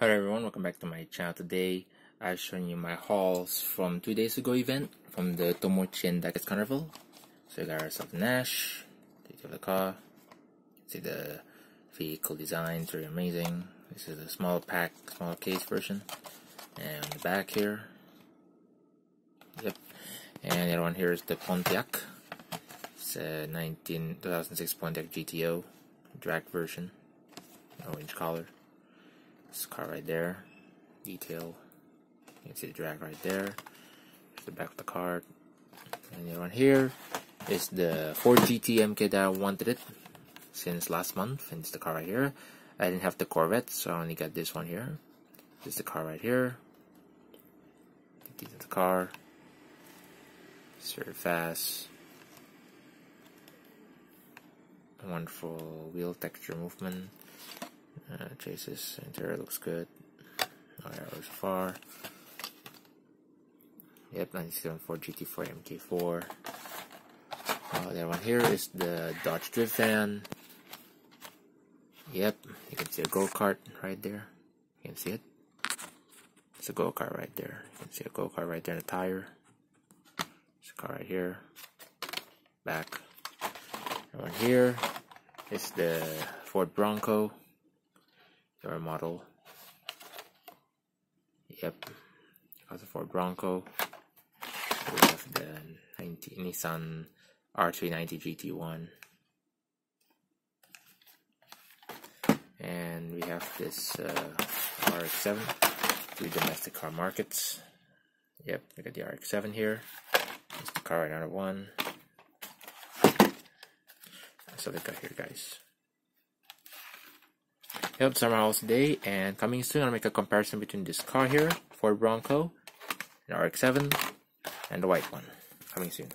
Hello everyone, welcome back to my channel. Today I've shown you my hauls from two days ago event from the Tomoci and Diecast Carnival. So you got ourselves Nash, detail of the car, see the vehicle design, it's very amazing. This is a small pack, small case version. And the back here. Yep. And the other one here is the Pontiac. It's a 19, 2006 Pontiac GTO drag version. Orange color. This car right there. Detail. You can see the drag right there. Here's the back of the car. And the one here is the Ford GT MK that I wanted it since last month. And it's the car right here. I didn't have the Corvette, so I only got this one here. This is the car right here. This is the car. It's very fast. Wonderful wheel texture movement. Uh, chases interior looks good. No errors so far. Yep, 974 GT4 MK4. Uh, other one here is the Dodge Drift Van. Yep, you can see a go kart right there. You can see it. It's a go kart right there. You can see a go kart right there in the tire. There's a car right here. Back. And one here is the Ford Bronco. Your model. Yep. That's Ford Bronco. We have the 90, Nissan R390 GT1. And we have this uh, RX-7 three domestic car markets. Yep, we got the RX-7 here. It's the car of one. What we got here, guys. Yep, summer house Day, and coming soon I'll make a comparison between this car here, Ford Bronco, and RX-7, and the white one. Coming soon.